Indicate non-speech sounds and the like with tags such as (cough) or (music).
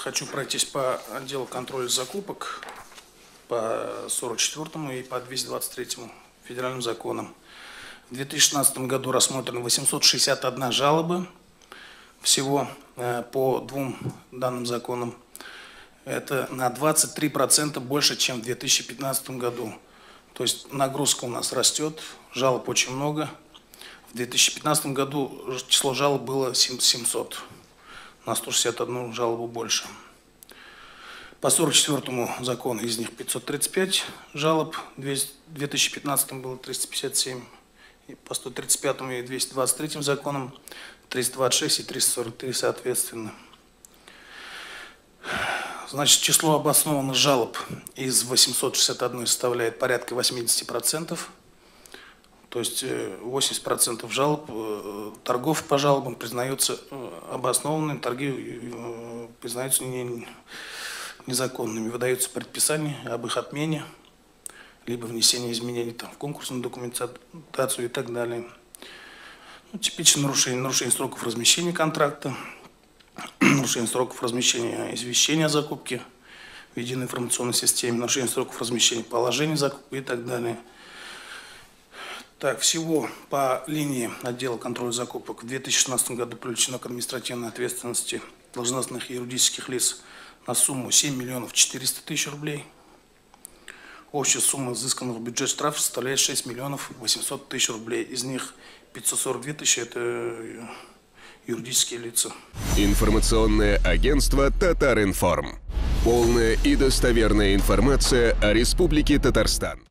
хочу пройтись по отделу контроля закупок по 44 и по 223 федеральным законам. В 2016 году рассмотрено 861 жалобы всего э, по двум данным законам. Это на 23% больше, чем в 2015 году. То есть нагрузка у нас растет, жалоб очень много. В 2015 году число жалоб было 700, на 161 жалобу больше. По 44 закону из них 535 жалоб, в 2015 было 357, и по 135 и 223 законам 326 и 343 соответственно. Значит, число обоснованных жалоб из 861 составляет порядка 80%. То есть 80% э, жалоб, э, торгов по жалобам признаются э, обоснованными, торги признаются незаконными. Выдаются предписания об их отмене, либо внесении изменений там, в конкурсную документацию и так далее. Ну, типичное нарушение, нарушение сроков размещения контракта, (clears throat) нарушение сроков размещения извещения о закупке в единой информационной системе, нарушение сроков размещения положений закупки и так далее. Так, всего по линии отдела контроля закупок в 2016 году привлечено к административной ответственности должностных и юридических лиц на сумму 7 миллионов 400 тысяч рублей. Общая сумма изысканного бюджета штрафа составляет 6 миллионов 800 тысяч рублей. Из них 542 тысячи – это э, юридические лица. Информационное агентство «Татаринформ». Полная и достоверная информация о Республике Татарстан.